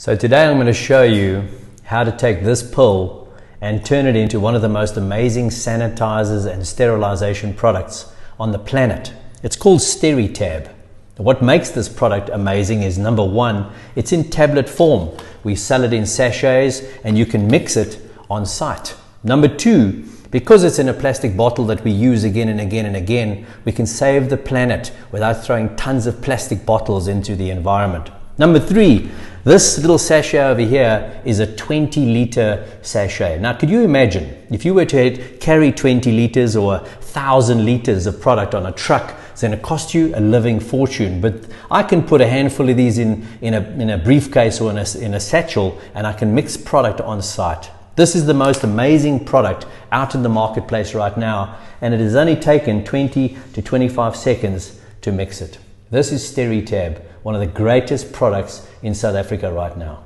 So today I'm going to show you how to take this pill and turn it into one of the most amazing sanitizers and sterilization products on the planet. It's called SteriTab. What makes this product amazing is number one, it's in tablet form. We sell it in sachets and you can mix it on site. Number two, because it's in a plastic bottle that we use again and again and again, we can save the planet without throwing tons of plastic bottles into the environment. Number three, this little sachet over here is a 20 liter sachet. Now, could you imagine if you were to carry 20 liters or a thousand liters of product on a truck, it's going to cost you a living fortune. But I can put a handful of these in, in, a, in a briefcase or in a, in a satchel and I can mix product on site. This is the most amazing product out in the marketplace right now, and it has only taken 20 to 25 seconds to mix it. This is SteriTab, one of the greatest products in South Africa right now.